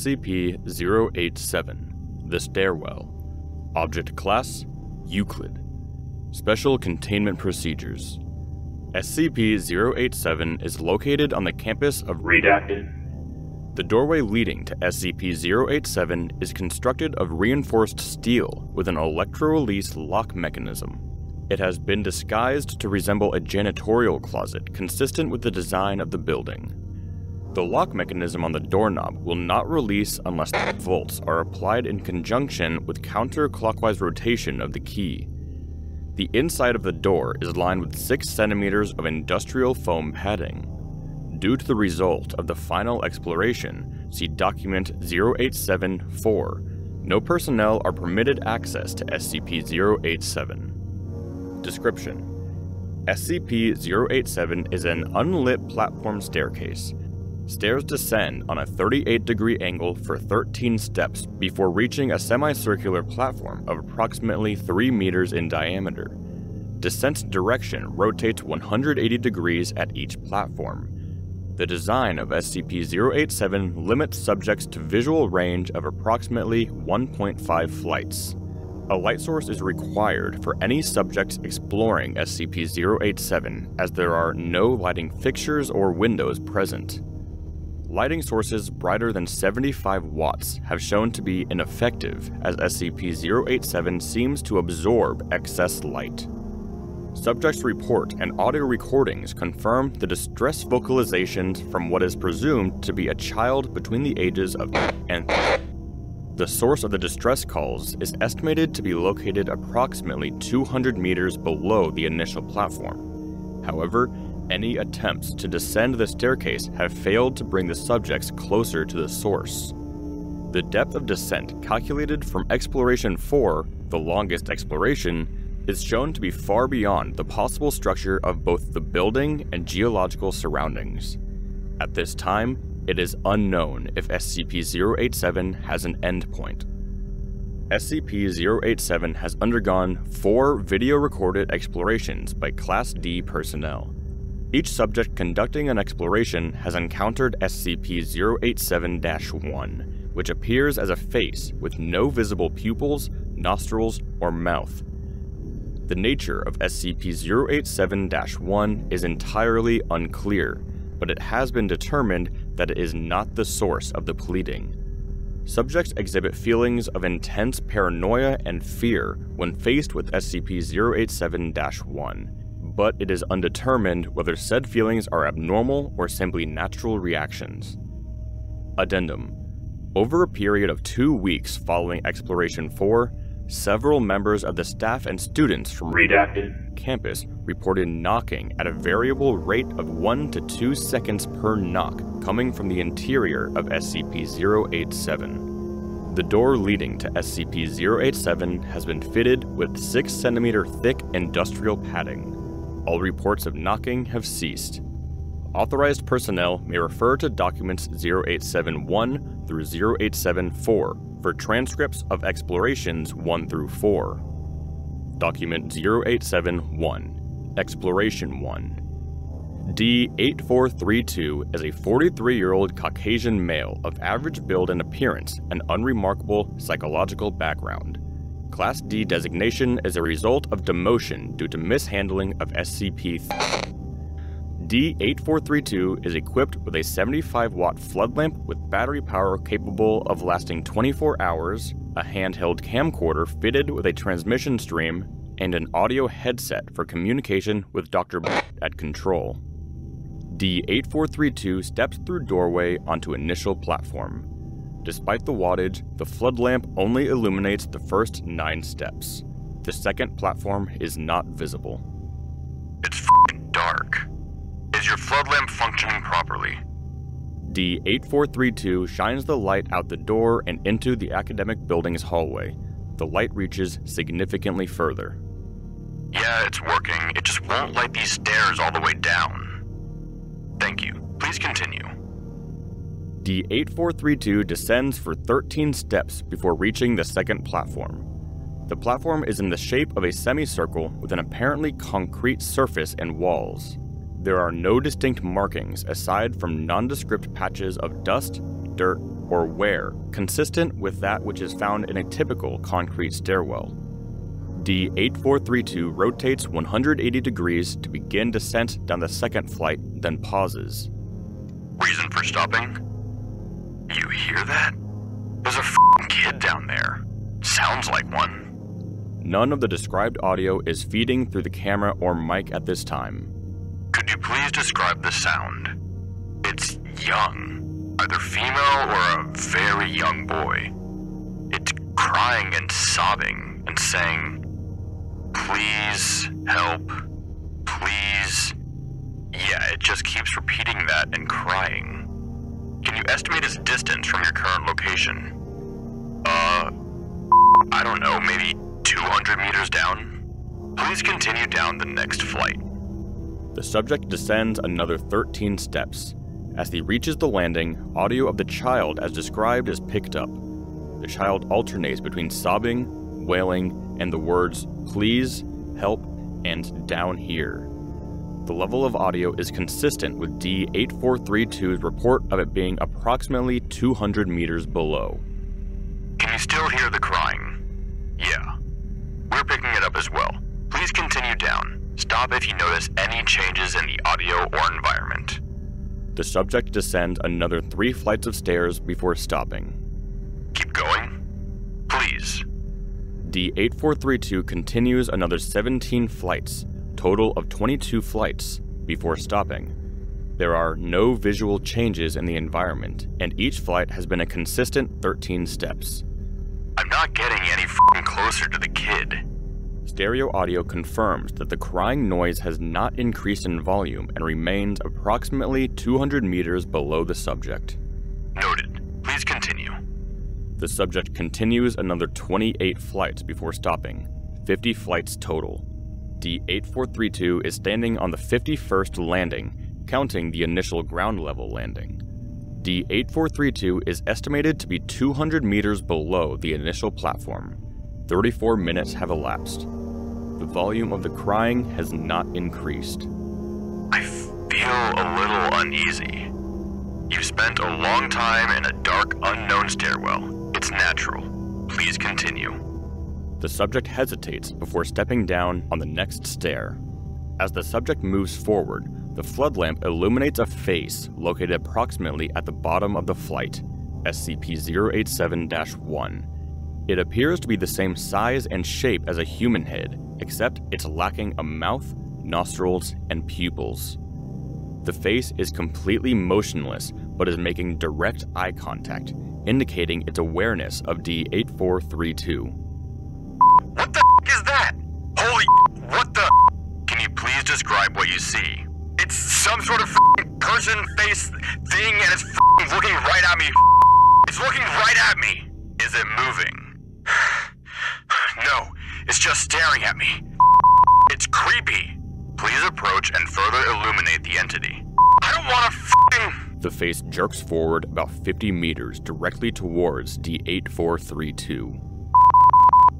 SCP-087 The Stairwell Object Class Euclid Special Containment Procedures SCP-087 is located on the campus of Redacted. The doorway leading to SCP-087 is constructed of reinforced steel with an electro-release lock mechanism. It has been disguised to resemble a janitorial closet consistent with the design of the building. The lock mechanism on the doorknob will not release unless the volts are applied in conjunction with counterclockwise rotation of the key. The inside of the door is lined with 6 centimeters of industrial foam padding. Due to the result of the final exploration, see document 0874, no personnel are permitted access to SCP-087. Description SCP-087 is an unlit platform staircase Stairs descend on a 38 degree angle for 13 steps before reaching a semicircular platform of approximately 3 meters in diameter. Descent direction rotates 180 degrees at each platform. The design of SCP 087 limits subjects to visual range of approximately 1.5 flights. A light source is required for any subjects exploring SCP 087 as there are no lighting fixtures or windows present. Lighting sources brighter than 75 watts have shown to be ineffective as SCP-087 seems to absorb excess light. Subjects' report and audio recordings confirm the distress vocalizations from what is presumed to be a child between the ages of and the source of the distress calls is estimated to be located approximately 200 meters below the initial platform. However, any attempts to descend the staircase have failed to bring the subjects closer to the source. The depth of descent calculated from Exploration 4, the longest exploration, is shown to be far beyond the possible structure of both the building and geological surroundings. At this time, it is unknown if SCP-087 has an endpoint. SCP-087 has undergone four video-recorded explorations by Class D personnel. Each subject conducting an exploration has encountered SCP-087-1, which appears as a face with no visible pupils, nostrils, or mouth. The nature of SCP-087-1 is entirely unclear, but it has been determined that it is not the source of the pleading. Subjects exhibit feelings of intense paranoia and fear when faced with SCP-087-1 but it is undetermined whether said feelings are abnormal or simply natural reactions. Addendum Over a period of two weeks following Exploration 4, several members of the staff and students from Redacted campus reported knocking at a variable rate of 1 to 2 seconds per knock coming from the interior of SCP 087. The door leading to SCP 087 has been fitted with 6 centimeter thick industrial padding. All reports of knocking have ceased. Authorized personnel may refer to documents 0871 through 0874 for transcripts of explorations 1 through 4. Document 0871 Exploration 1 D8432 is a 43 year old Caucasian male of average build and appearance and unremarkable psychological background. Class D designation is a result of demotion due to mishandling of SCP. D8432 is equipped with a 75 watt flood lamp with battery power capable of lasting 24 hours, a handheld camcorder fitted with a transmission stream, and an audio headset for communication with Dr. at control. D8432 steps through doorway onto initial platform. Despite the wattage, the flood lamp only illuminates the first nine steps. The second platform is not visible. It's dark. Is your flood lamp functioning properly? D8432 shines the light out the door and into the academic building's hallway. The light reaches significantly further. Yeah, it's working. It just won't light these stairs all the way down. Thank you. Please continue. D8432 descends for 13 steps before reaching the second platform. The platform is in the shape of a semicircle with an apparently concrete surface and walls. There are no distinct markings aside from nondescript patches of dust, dirt, or wear consistent with that which is found in a typical concrete stairwell. D8432 rotates 180 degrees to begin descent down the second flight, then pauses. Reason for stopping? You hear that? There's a kid down there. Sounds like one. None of the described audio is feeding through the camera or mic at this time. Could you please describe the sound? It's young, either female or a very young boy. It's crying and sobbing and saying, Please help. Please. Yeah, it just keeps repeating that and crying. Can you estimate its distance from your current location? Uh, I don't know, maybe 200 meters down? Please continue down the next flight. The subject descends another 13 steps. As he reaches the landing, audio of the child as described is picked up. The child alternates between sobbing, wailing, and the words please, help, and down here. The level of audio is consistent with D8432's report of it being approximately 200 meters below. Can you still hear the crying? Yeah. We're picking it up as well. Please continue down. Stop if you notice any changes in the audio or environment. The subject descends another three flights of stairs before stopping. Keep going. Please. D8432 continues another 17 flights, total of 22 flights, before stopping. There are no visual changes in the environment, and each flight has been a consistent 13 steps. I'm not getting any closer to the kid. Stereo audio confirms that the crying noise has not increased in volume and remains approximately 200 meters below the subject. Noted. Please continue. The subject continues another 28 flights before stopping, 50 flights total. D8432 is standing on the 51st landing, counting the initial ground level landing. D8432 is estimated to be 200 meters below the initial platform. 34 minutes have elapsed. The volume of the crying has not increased. I feel a little uneasy. You've spent a long time in a dark, unknown stairwell. It's natural. Please continue. The subject hesitates before stepping down on the next stair. As the subject moves forward, the flood lamp illuminates a face located approximately at the bottom of the flight, SCP 087 1. It appears to be the same size and shape as a human head, except it's lacking a mouth, nostrils, and pupils. The face is completely motionless but is making direct eye contact, indicating its awareness of D8432. What the is that? Holy what the Can you please describe what you see? It's some sort of person face thing and it's looking right at me. It's looking right at me. Is it moving? no, it's just staring at me. It's creepy. Please approach and further illuminate the entity. I don't want to f the face jerks forward about 50 meters directly towards D8432.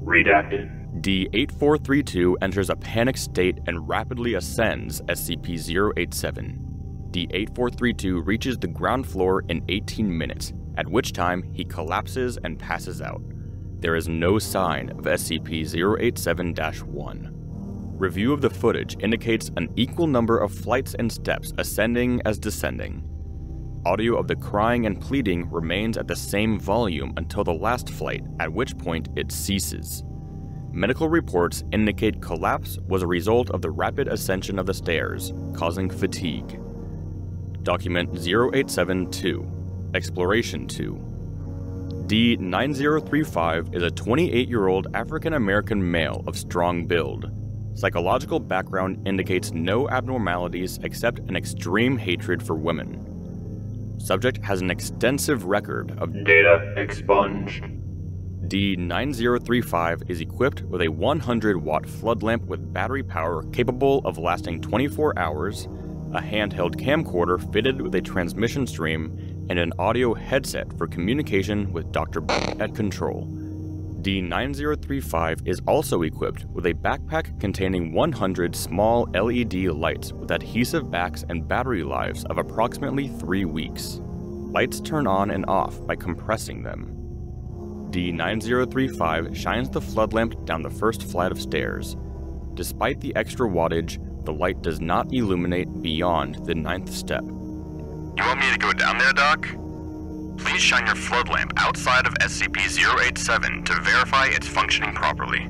Redacted. D8432 enters a panic state and rapidly ascends SCP 087. D8432 reaches the ground floor in 18 minutes, at which time he collapses and passes out. There is no sign of SCP 087 1. Review of the footage indicates an equal number of flights and steps ascending as descending. Audio of the crying and pleading remains at the same volume until the last flight, at which point it ceases. Medical reports indicate collapse was a result of the rapid ascension of the stairs, causing fatigue. Document 0872 Exploration 2 D9035 is a 28 year old African American male of strong build. Psychological background indicates no abnormalities except an extreme hatred for women. Subject has an extensive record of data expunged. D9035 is equipped with a 100 watt flood lamp with battery power capable of lasting 24 hours, a handheld camcorder fitted with a transmission stream, and an audio headset for communication with Dr. at control. D9035 is also equipped with a backpack containing 100 small LED lights with adhesive backs and battery lives of approximately 3 weeks. lights turn on and off by compressing them. D9035 shines the flood lamp down the first flight of stairs. Despite the extra wattage, the light does not illuminate beyond the ninth step. You want me to go down there, Doc? Please shine your flood lamp outside of SCP-087 to verify it's functioning properly.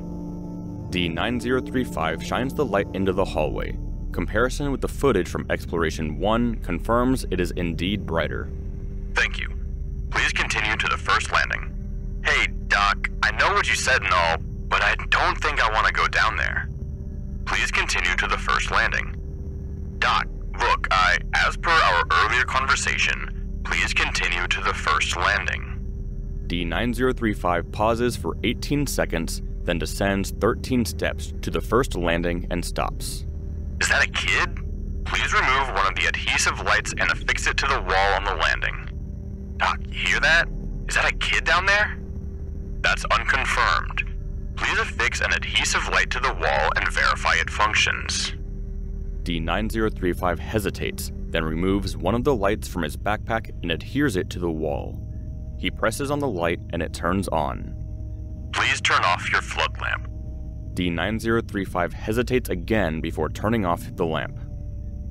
D9035 shines the light into the hallway. Comparison with the footage from Exploration 1 confirms it is indeed brighter. Thank you. Please continue to the first landing. Hey, Doc, I know what you said and all, but I don't think I want to go down there. Please continue to the first landing. Doc, look, I, as per our earlier conversation, please continue to the first landing. D9035 pauses for 18 seconds, then descends 13 steps to the first landing and stops. Is that a kid? Please remove one of the adhesive lights and affix it to the wall on the landing. Doc, you hear that? Is that a kid down there? That's unconfirmed. Please affix an adhesive light to the wall and verify it functions. D9035 hesitates, then removes one of the lights from his backpack and adheres it to the wall. He presses on the light and it turns on. Please turn off your flood lamp. D9035 hesitates again before turning off the lamp.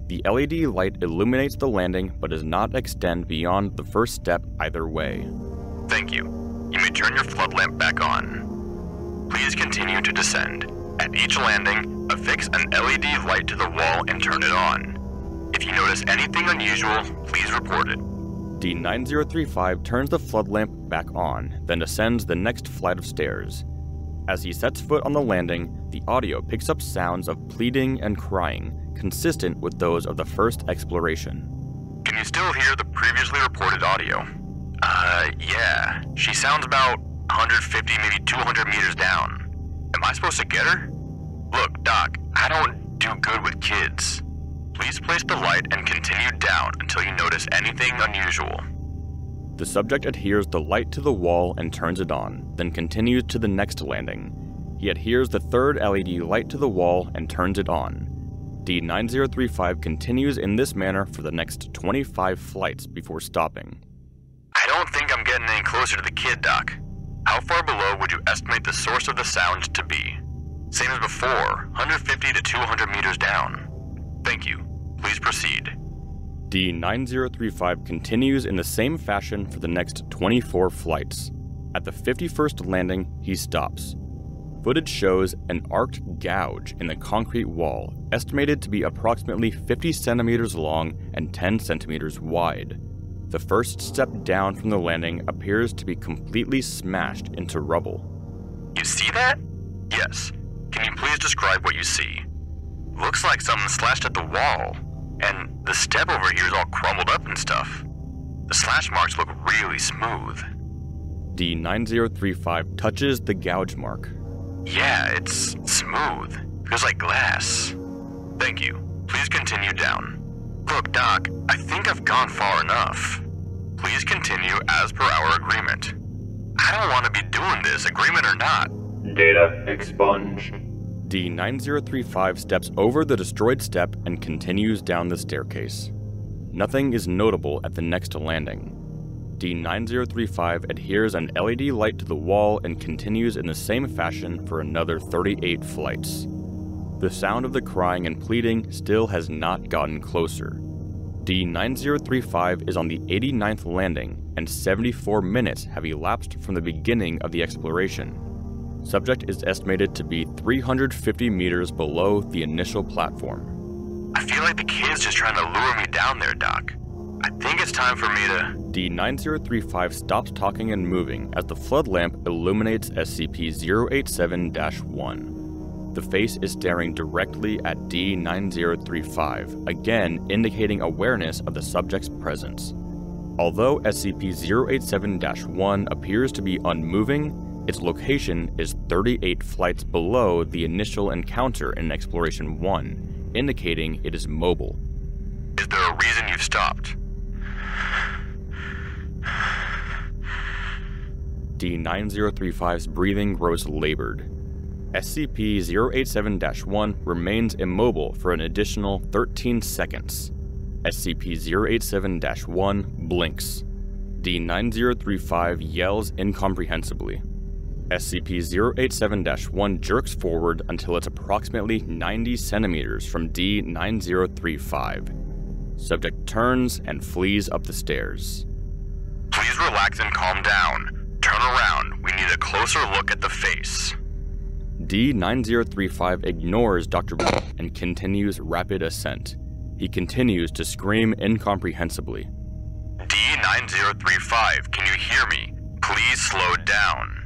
The LED light illuminates the landing but does not extend beyond the first step either way. Thank you. You may turn your flood lamp back on. Please continue to descend. At each landing, affix an LED light to the wall and turn it on. If you notice anything unusual, please report it. D9035 turns the flood lamp back on, then ascends the next flight of stairs. As he sets foot on the landing, the audio picks up sounds of pleading and crying, consistent with those of the first exploration. Can you still hear the previously reported audio? Uh, yeah. She sounds about 150, maybe 200 meters down. Am I supposed to get her? Look, Doc, I don't do good with kids. Please place the light and continue down until you notice anything unusual. The subject adheres the light to the wall and turns it on, then continues to the next landing. He adheres the third LED light to the wall and turns it on. D9035 continues in this manner for the next 25 flights before stopping. I don't think I'm getting any closer to the kid, Doc. How far below would you estimate the source of the sound to be? Same as before, 150 to 200 meters down. Thank you. Please proceed. D9035 continues in the same fashion for the next 24 flights. At the 51st landing, he stops. Footage shows an arced gouge in the concrete wall, estimated to be approximately 50 centimeters long and 10 centimeters wide. The first step down from the landing appears to be completely smashed into rubble. You see that? Yes. Can you please describe what you see? Looks like something slashed at the wall, and the step over here is all crumbled up and stuff. The slash marks look really smooth. D9035 touches the gouge mark. Yeah, it's smooth. Feels like glass. Thank you. Please continue down. Look, Doc, I think I've gone far enough. Please continue as per our agreement. I don't want to be doing this, agreement or not. Data expunged. D9035 steps over the destroyed step and continues down the staircase. Nothing is notable at the next landing. D9035 adheres an LED light to the wall and continues in the same fashion for another 38 flights. The sound of the crying and pleading still has not gotten closer. D9035 is on the 89th landing, and 74 minutes have elapsed from the beginning of the exploration. Subject is estimated to be 350 meters below the initial platform. I feel like the kid's just trying to lure me down there, Doc. I think it's time for me to. D9035 stops talking and moving as the flood lamp illuminates SCP 087 1. The face is staring directly at D9035, again indicating awareness of the subject's presence. Although SCP 087 1 appears to be unmoving, its location is 38 flights below the initial encounter in Exploration 1, indicating it is mobile. Is there a reason you've stopped? D9035's breathing grows labored. SCP 087 1 remains immobile for an additional 13 seconds. SCP 087 1 blinks. D9035 yells incomprehensibly. SCP 087 1 jerks forward until it's approximately 90 centimeters from D9035. Subject turns and flees up the stairs. Please relax and calm down. Turn around. We need a closer look at the face. D9035 ignores Dr. and continues rapid ascent. He continues to scream incomprehensibly. D9035, can you hear me? Please slow down.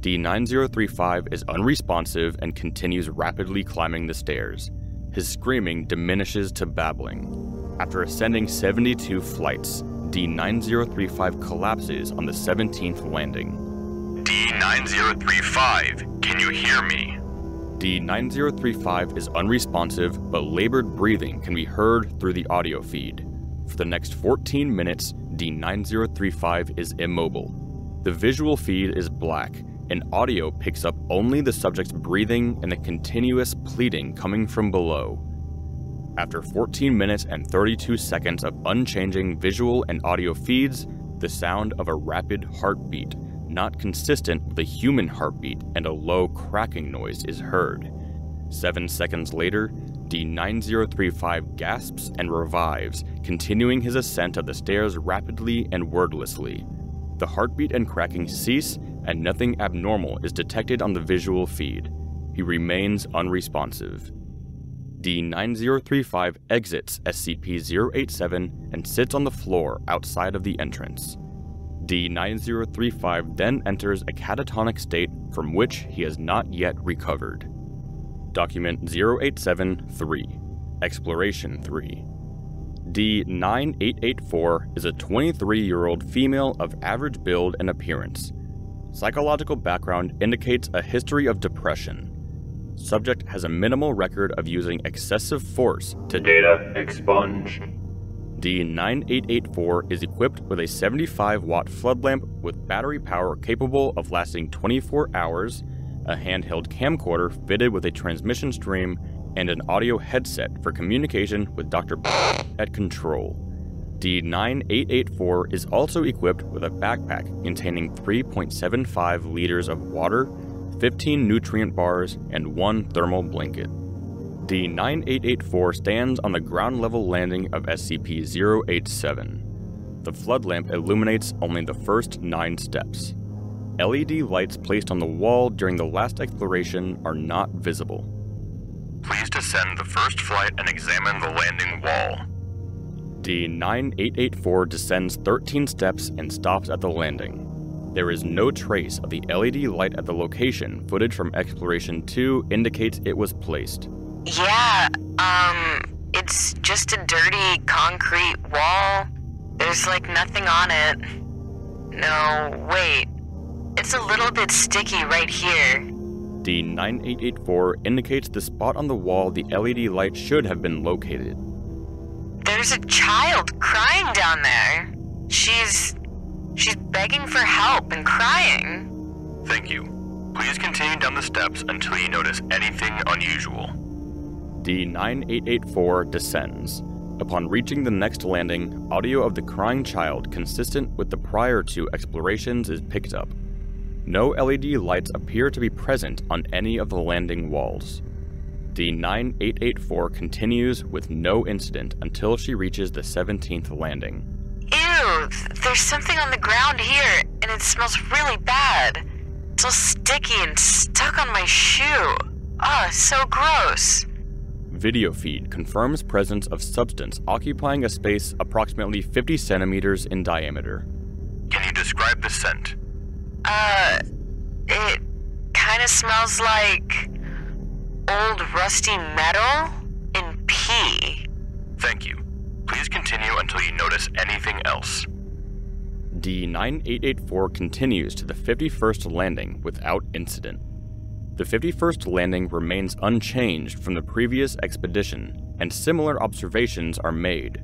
D9035 is unresponsive and continues rapidly climbing the stairs. His screaming diminishes to babbling. After ascending 72 flights, D9035 collapses on the 17th landing. D9035, can you hear me? D9035 is unresponsive, but labored breathing can be heard through the audio feed. For the next 14 minutes, D9035 is immobile. The visual feed is black, and audio picks up only the subject's breathing and the continuous pleading coming from below. After 14 minutes and 32 seconds of unchanging visual and audio feeds, the sound of a rapid heartbeat, not consistent with a human heartbeat, and a low cracking noise is heard. Seven seconds later, D9035 gasps and revives, continuing his ascent of the stairs rapidly and wordlessly. The heartbeat and cracking cease, and nothing abnormal is detected on the visual feed. He remains unresponsive. D9035 exits SCP 087 and sits on the floor outside of the entrance. D9035 then enters a catatonic state from which he has not yet recovered. Document 087 3 Exploration 3 D9884 is a 23 year old female of average build and appearance. Psychological background indicates a history of depression. Subject has a minimal record of using excessive force to Data expunge. D9884 is equipped with a 75 watt flood lamp with battery power capable of lasting 24 hours, a handheld camcorder fitted with a transmission stream, and an audio headset for communication with Dr. at control. D9884 is also equipped with a backpack containing 3.75 liters of water, 15 nutrient bars, and one thermal blanket. D9884 stands on the ground level landing of SCP 087. The flood lamp illuminates only the first nine steps. LED lights placed on the wall during the last exploration are not visible. Please descend the first flight and examine the landing wall. D9884 descends 13 steps and stops at the landing. There is no trace of the LED light at the location. Footage from Exploration 2 indicates it was placed. Yeah, um, it's just a dirty concrete wall. There's like nothing on it. No, wait. It's a little bit sticky right here. D9884 indicates the spot on the wall the LED light should have been located. There's a child crying down there. She's. she's begging for help and crying. Thank you. Please continue down the steps until you notice anything unusual. D9884 descends. Upon reaching the next landing, audio of the crying child consistent with the prior two explorations is picked up. No LED lights appear to be present on any of the landing walls. D9884 continues with no incident until she reaches the 17th landing. Ew, there's something on the ground here, and it smells really bad. It's all sticky and stuck on my shoe. Ugh, so gross. Video feed confirms presence of substance occupying a space approximately 50 centimeters in diameter. Can you describe the scent? Uh, it kind of smells like old rusty metal and pee. Thank you. Please continue until you notice anything else. D9884 continues to the 51st landing without incident. The 51st landing remains unchanged from the previous expedition, and similar observations are made.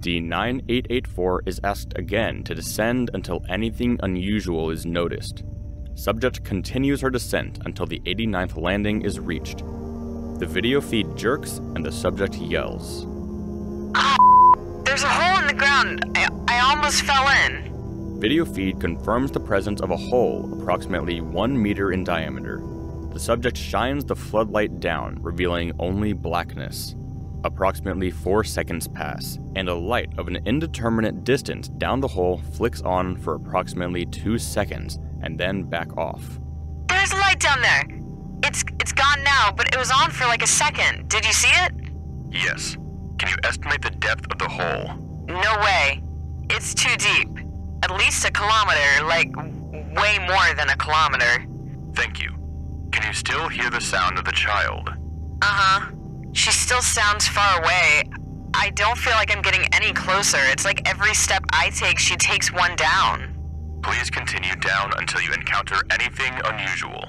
D9884 is asked again to descend until anything unusual is noticed. Subject continues her descent until the 89th landing is reached. The video feed jerks and the subject yells. There's a hole in the ground. I, I almost fell in. Video feed confirms the presence of a hole approximately 1 meter in diameter. The subject shines the floodlight down, revealing only blackness. Approximately 4 seconds pass, and a light of an indeterminate distance down the hole flicks on for approximately 2 seconds and then back off. There's a light down there. It's it's gone now, but it was on for like a second. Did you see it? Yes. Can you estimate the depth of the hole? No way. It's too deep. At least a kilometer, like way more than a kilometer. Thank you. Can you still hear the sound of the child? Uh-huh. She still sounds far away. I don't feel like I'm getting any closer. It's like every step I take, she takes one down. Please continue down until you encounter anything unusual.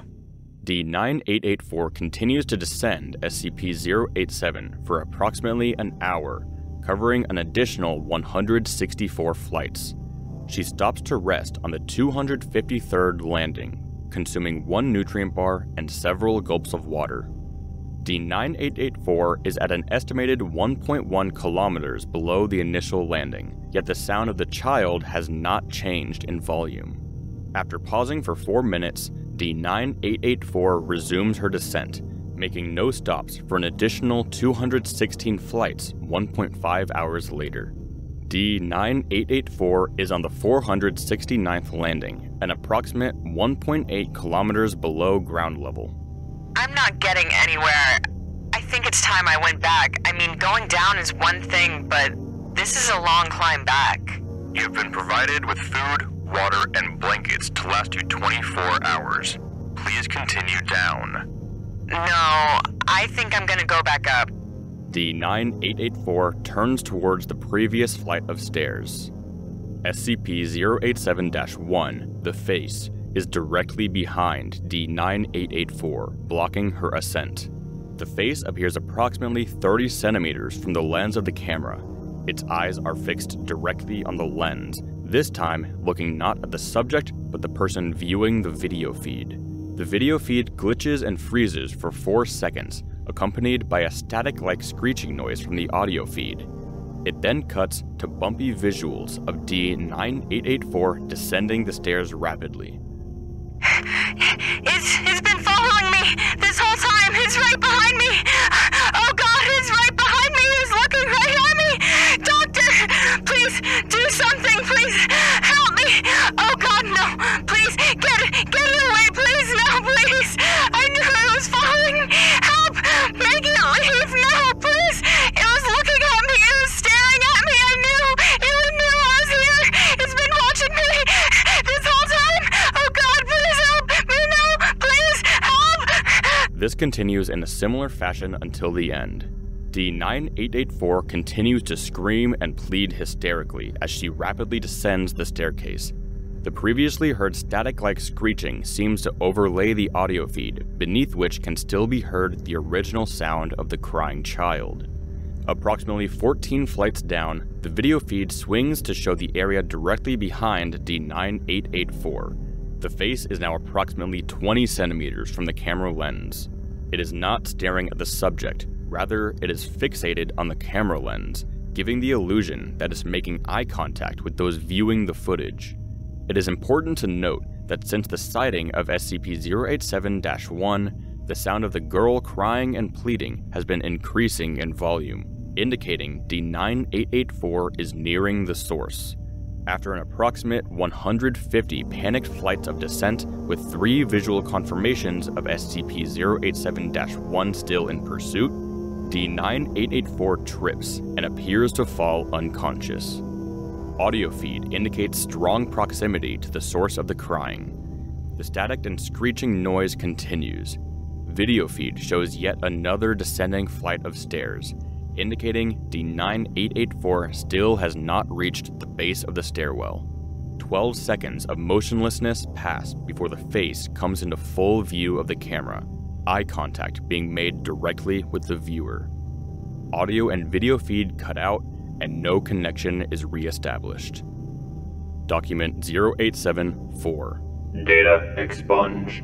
D9884 continues to descend SCP 087 for approximately an hour, covering an additional 164 flights. She stops to rest on the 253rd landing, consuming one nutrient bar and several gulps of water. D9884 is at an estimated 1.1 kilometers below the initial landing, yet the sound of the child has not changed in volume. After pausing for 4 minutes, D9884 resumes her descent, making no stops for an additional 216 flights 1.5 hours later. D9884 is on the 469th landing, an approximate 1.8 kilometers below ground level. I'm not getting anywhere. I think it's time I went back. I mean, going down is one thing, but this is a long climb back. You have been provided with food, water, and blankets to last you 24 hours. Please continue down. No, I think I'm gonna go back up. D9884 turns towards the previous flight of stairs. SCP 087 1, the face, is directly behind D9884, blocking her ascent. The face appears approximately 30 centimeters from the lens of the camera. Its eyes are fixed directly on the lens, this time looking not at the subject but the person viewing the video feed. The video feed glitches and freezes for 4 seconds, accompanied by a static like screeching noise from the audio feed. It then cuts to bumpy visuals of D9884 descending the stairs rapidly. It's it's been following me this whole time. It's right behind me. Continues in a similar fashion until the end. D9884 continues to scream and plead hysterically as she rapidly descends the staircase. The previously heard static like screeching seems to overlay the audio feed, beneath which can still be heard the original sound of the crying child. Approximately 14 flights down, the video feed swings to show the area directly behind D9884. The face is now approximately 20 centimeters from the camera lens. It is not staring at the subject, rather, it is fixated on the camera lens, giving the illusion that it's making eye contact with those viewing the footage. It is important to note that since the sighting of SCP 087 1, the sound of the girl crying and pleading has been increasing in volume, indicating D9884 is nearing the source. After an approximate 150 panicked flights of descent with three visual confirmations of SCP 087 1 still in pursuit, D9884 trips and appears to fall unconscious. Audio feed indicates strong proximity to the source of the crying. The static and screeching noise continues. Video feed shows yet another descending flight of stairs, indicating D9884 still has not reached the base of the stairwell. 12 seconds of motionlessness pass before the face comes into full view of the camera, eye contact being made directly with the viewer. Audio and video feed cut out, and no connection is re-established. Document 0874. Data expunged.